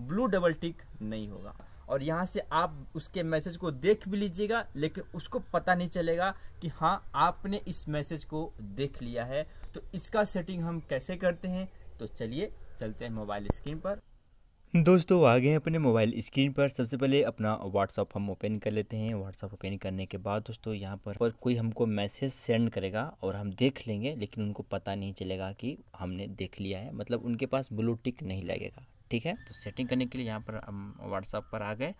Blue double tick नहीं होगा। और यहाँ से आप उसके मैसेज को देख भी लीजिएगा लेकिन उसको पता नहीं चलेगा कि हाँ आपने इस मैसेज को देख लिया है। तो इसका सेटिंग हम कैसे करते हैं? तो चलिए चलते हैं मोबाइल स्क्रीन पर। दोस्तों आ गए हैं अपने मोबाइल स्क्रीन पर। सबसे पहले अपना व्हाट्सअप हम ओपन कर लेते हैं। व्हाट्सअप ओपन करने के बाद दोस्तों यहाँ पर, पर कोई हमको मैसेज सेंड करेगा और हम देख लेंगे लेकिन उनको पता नहीं चलेगा कि हमने देख लिया है। मतलब उनके पास ब्लू टिक नहीं लगेगा। ठीक है? तो सेटिंग करने के लिए यहाँ पर हम व्हाट्सअप पर आ गए।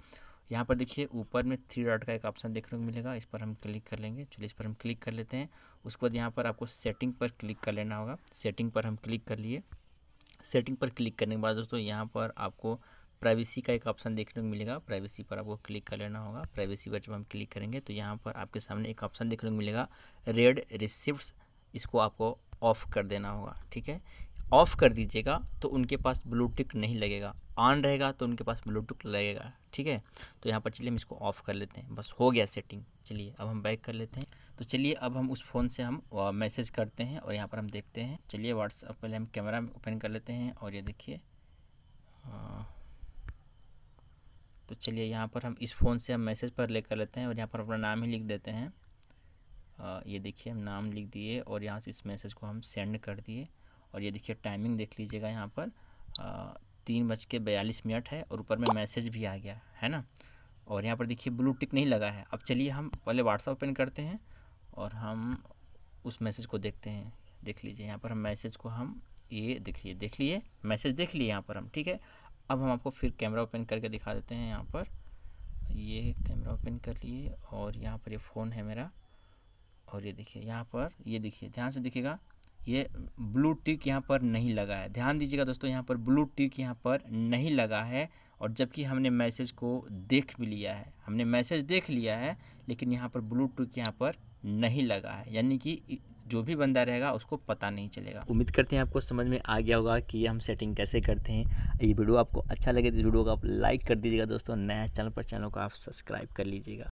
यहाँ पर देखिए, ऊपर में थ्री डॉट का एक ऑप्शन देखने को मिलेगा। इस पर हम क्लिक कर लेंगे। चलिए इस पर हम क्लिक कर लेते हैं। उसके बाद यहाँ पर आपको सेटिंग पर क्लिक कर लेना होगा। सेटिंग पर हम क्लिक कर लिए। सेटिंग पर क्लिक करने के बाद दोस्तों, यहाँ पर आपको प्राइवेसी का एक ऑप्शन देखने को मिलेगा। प्राइवेसी पर आपको क्लिक कर लेना होगा। प्राइवेसी पर जब हम क्लिक करेंगे तो यहाँ पर आपके सामने एक ऑप्शन देखने को मिलेगा। रेड रिसिप्ट इसको आपको ऑफ़ कर देना होगा। ठीक है? ऑफ़ कर दीजिएगा तो उनके पास ब्लूटिक नहीं लगेगा। ऑन रहेगा तो उनके पास ब्लूटिक लगेगा, ठीक है? तो यहाँ पर चलिए हम इसको ऑफ़ कर लेते हैं। बस हो गया सेटिंग चलिए, अब हम बैक कर लेते हैं। तो चलिए, अब हम उस फ़ोन से हम मैसेज करते हैं और यहाँ पर हम देखते हैं। चलिए व्हाट्सअप पहले हम कैमरा ओपन कर लेते हैं और ये देखिए। तो चलिए, यहाँ पर हम इस फ़ोन से हम मैसेज पर ले कर लेते हैं और यहाँ पर अपना नाम ही लिख देते हैं। ये देखिए, हम नाम लिख दिए और यहाँ से इस मैसेज को हम सेंड कर दिए। और ये देखिए टाइमिंग देख लीजिएगा यहाँ पर। तीन बज के बयालीस मिनट है और ऊपर में मैसेज भी आ गया, है ना? और यहाँ पर देखिए, ब्लू टिक नहीं लगा है। अब चलिए हम पहले व्हाट्सअप ओपन करते हैं और हम उस मैसेज को देखते हैं। देख लीजिए, यहाँ पर हम मैसेज को हम ये देखिए, देख लिए, मैसेज देख लिए यहाँ पर हम, ठीक है? अब हम आपको फिर कैमरा ओपन करके दिखा देते हैं यहाँ पर। ये कैमरा ओपन कर लिए और यहाँ पर ये फ़ोन है मेरा। और ये देखिए, यहाँ पर, ये देखिए, ध्यान से देखिएगा ये ब्लू टिक यहाँ पर नहीं लगा है। ध्यान दीजिएगा दोस्तों, यहाँ पर ब्लू टिक यहाँ पर नहीं लगा है और जबकि हमने मैसेज को देख भी लिया है। हमने मैसेज देख लिया है, लेकिन यहाँ पर ब्लू टिक यहाँ पर नहीं लगा है। यानी कि जो भी बंदा रहेगा, उसको पता नहीं चलेगा। उम्मीद करते हैं आपको समझ में आ गया होगा कि हम सेटिंग कैसे करते हैं। ये वीडियो आपको अच्छा लगे तो वीडियो को आप लाइक कर दीजिएगा दोस्तों। नया चैनल पर चैनल को आप सब्सक्राइब कर लीजिएगा।